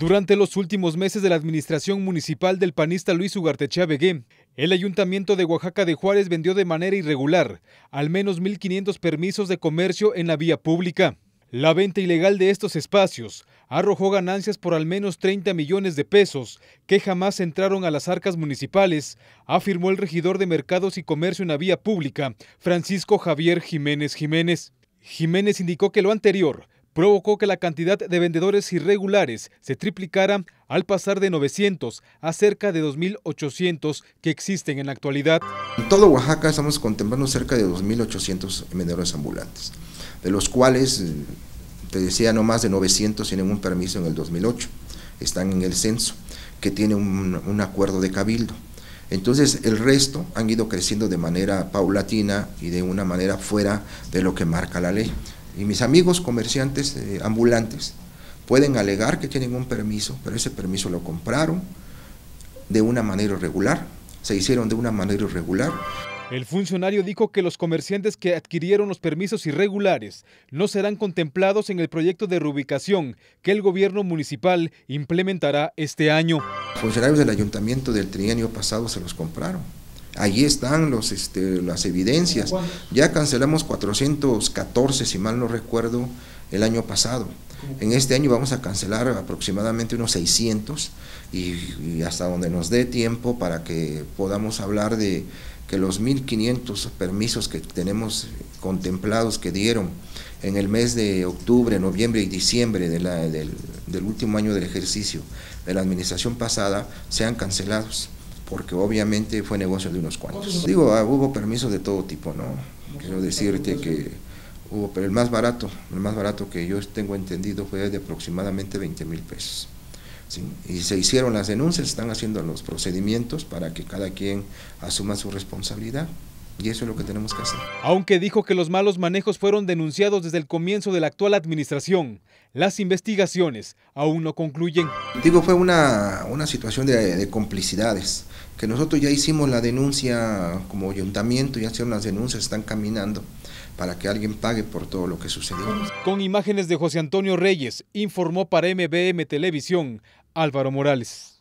Durante los últimos meses de la administración municipal del panista Luis Ugartechea Begué, el ayuntamiento de Oaxaca de Juárez vendió de manera irregular al menos 1.500 permisos de comercio en la vía pública. La venta ilegal de estos espacios arrojó ganancias por al menos 30 millones de pesos que jamás entraron a las arcas municipales, afirmó el regidor de Mercados y Comercio en la vía pública, Francisco Javier Jiménez Jiménez. Jiménez indicó que lo anterior provocó que la cantidad de vendedores irregulares se triplicara al pasar de 900 a cerca de 2.800 que existen en la actualidad. En todo Oaxaca estamos contemplando cerca de 2.800 vendedores ambulantes, de los cuales, eh, te decía, no más de 900 tienen un permiso en el 2008, están en el censo, que tiene un acuerdo de cabildo. Entonces el resto han ido creciendo de manera paulatina y de una manera fuera de lo que marca la ley. Y mis amigos comerciantes eh, ambulantes pueden alegar que tienen un permiso, pero ese permiso lo compraron de una manera irregular, se hicieron de una manera irregular. El funcionario dijo que los comerciantes que adquirieron los permisos irregulares no serán contemplados en el proyecto de reubicación que el gobierno municipal implementará este año. Funcionarios del ayuntamiento del trienio pasado se los compraron. Allí están los, este, las evidencias. Ya cancelamos 414, si mal no recuerdo, el año pasado. En este año vamos a cancelar aproximadamente unos 600 y, hasta donde nos dé tiempo para que podamos hablar de que los 1.500 permisos que tenemos contemplados que dieron en el mes de octubre, noviembre y diciembre de del, del último año del ejercicio de la administración pasada sean cancelados porque obviamente fue negocio de unos cuantos. Digo, ah, hubo permisos de todo tipo, ¿no? Quiero decirte que hubo, pero el más barato, el más barato que yo tengo entendido fue de aproximadamente 20 mil pesos. Y se hicieron las denuncias, están haciendo los procedimientos para que cada quien asuma su responsabilidad. Y eso es lo que tenemos que hacer. Aunque dijo que los malos manejos fueron denunciados desde el comienzo de la actual administración, las investigaciones aún no concluyen. Digo, fue una, una situación de, de, complicidades, que nosotros ya hicimos la denuncia como ayuntamiento, ya hicieron las denuncias, están caminando para que alguien pague por todo lo que sucedió. Con imágenes de José Antonio Reyes, informó para MBM Televisión Álvaro Morales.